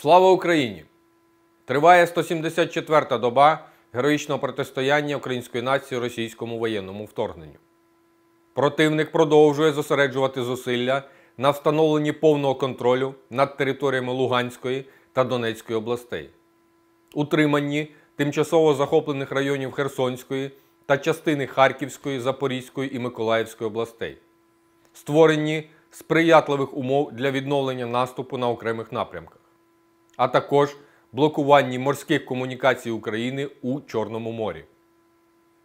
Слава Україні! Триває 174-та доба героїчного протистояння української нації російському воєнному вторгненню. Противник продовжує зосереджувати зусилля на встановленні повного контролю над територіями Луганської та Донецької областей, утриманні тимчасово захоплених районів Херсонської та частини Харківської, Запорізької і Миколаївської областей, створенні сприятливих умов для відновлення наступу на окремих напрямках а також блокуванні морських комунікацій України у Чорному морі.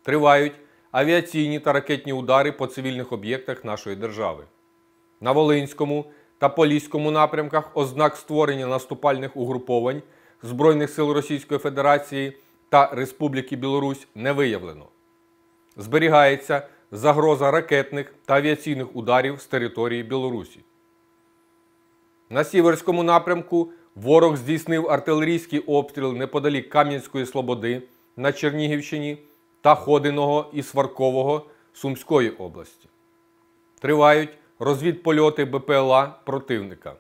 Тривають авіаційні та ракетні удари по цивільних об'єктах нашої держави. На Волинському та Поліському напрямках ознак створення наступальних угруповань Збройних сил Російської Федерації та Республіки Білорусь не виявлено. Зберігається загроза ракетних та авіаційних ударів з території Білорусі. На Сіверському напрямку ворог здійснив артилерійський обстріл неподалік Кам'янської Слободи на Чернігівщині та Ходиного і Сваркового Сумської області. Тривають розвідпольоти БПЛА противника.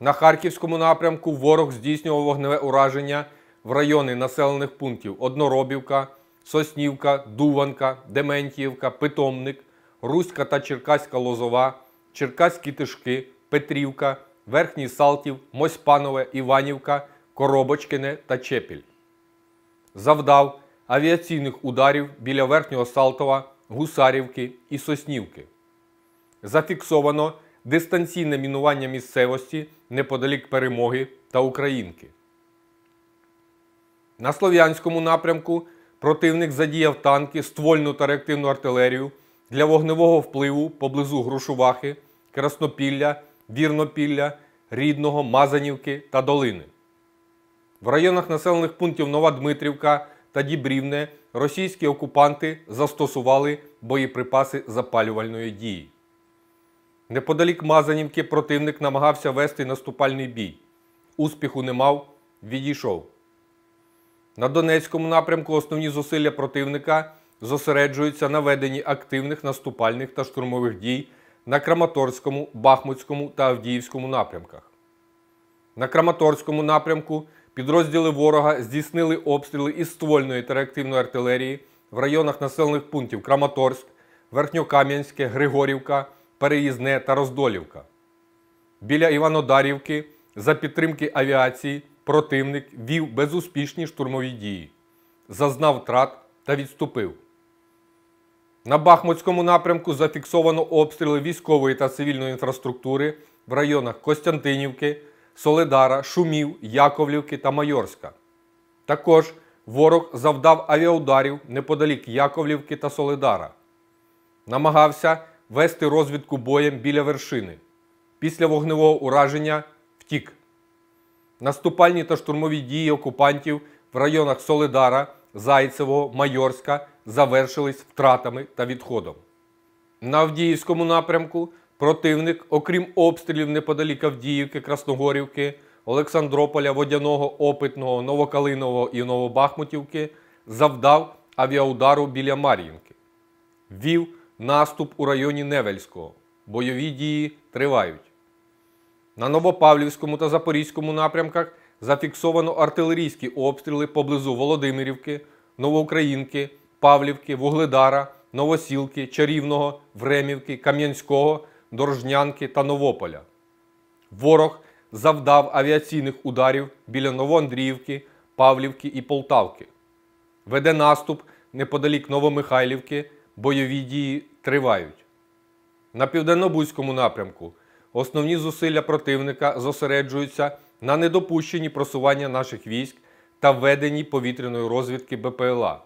На Харківському напрямку ворог здійснював вогневе ураження в райони населених пунктів Одноробівка, Соснівка, Дуванка, Дементіївка, Питомник, Руська та Черкаська Лозова, Черкаські Тишки, Петрівка, Верхній Салтів, Мосьпанове, Іванівка, Коробочкине та Чепіль. Завдав авіаційних ударів біля Верхнього Салтова, Гусарівки і Соснівки. Зафіксовано дистанційне мінування місцевості неподалік Перемоги та Українки. На Слов'янському напрямку противник задіяв танки, ствольну та реактивну артилерію для вогневого впливу поблизу Грушувахи, Краснопілля, Вірнопілля, Рідного, Мазанівки та Долини. В районах населених пунктів Нова Дмитрівка та Дібрівне російські окупанти застосували боєприпаси запалювальної дії. Неподалік Мазанівки противник намагався вести наступальний бій. Успіху не мав, відійшов. На Донецькому напрямку основні зусилля противника зосереджуються на веденні активних наступальних та штурмових дій на Краматорському, Бахмутському та Авдіївському напрямках. На Краматорському напрямку підрозділи ворога здійснили обстріли із ствольної та реактивної артилерії в районах населених пунктів Краматорськ, Верхньокам'янське, Григорівка, Переїзне та Роздолівка. Біля Іванодарівки за підтримки авіації противник вів безуспішні штурмові дії, зазнав втрат та відступив. На Бахмутському напрямку зафіксовано обстріли військової та цивільної інфраструктури в районах Костянтинівки, Соледара, Шумів, Яковлівки та Майорська. Також ворог завдав авіаударів неподалік Яковлівки та Соледара. Намагався вести розвідку боєм біля вершини. Після вогневого ураження втік. Наступальні та штурмові дії окупантів в районах Соледара, Зайцевого, Майорська завершились втратами та відходом. На Авдіївському напрямку противник, окрім обстрілів неподалік Авдіївки, Красногорівки, Олександрополя, Водяного, Опитного, Новокалинового і Новобахмутівки, завдав авіаудару біля Мар'їнки. Вів наступ у районі Невельського. Бойові дії тривають. На Новопавлівському та Запорізькому напрямках зафіксовано артилерійські обстріли поблизу Володимирівки, Новоукраїнки, Павлівки, Вугледара, Новосілки, Чарівного, Времівки, Кам'янського, Дорожнянки та Новополя. Ворог завдав авіаційних ударів біля Новоандріївки, Павлівки і Полтавки. Веде наступ неподалік Новомихайлівки, бойові дії тривають. На південно-бузькому напрямку основні зусилля противника зосереджуються на недопущенні просування наших військ та веденні повітряної розвідки БПЛА.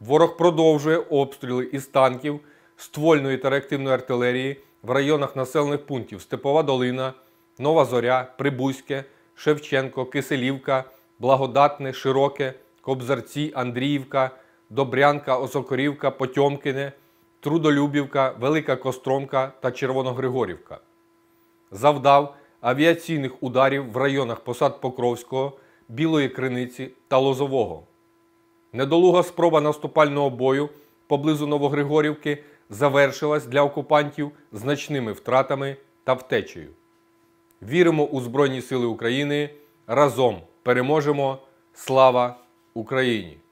Ворог продовжує обстріли із танків, ствольної та реактивної артилерії в районах населених пунктів Степова Долина, Нова Зоря, Прибузьке, Шевченко, Киселівка, Благодатне, Широке, Кобзарці, Андріївка, Добрянка, Осокорівка, Потьомкине, Трудолюбівка, Велика Костромка та Червоногригорівка. Завдав авіаційних ударів в районах посад Покровського, Білої Криниці та Лозового. Недолуга спроба наступального бою поблизу Новогригорівки завершилась для окупантів значними втратами та втечею. Віримо у Збройні Сили України. Разом переможемо. Слава Україні!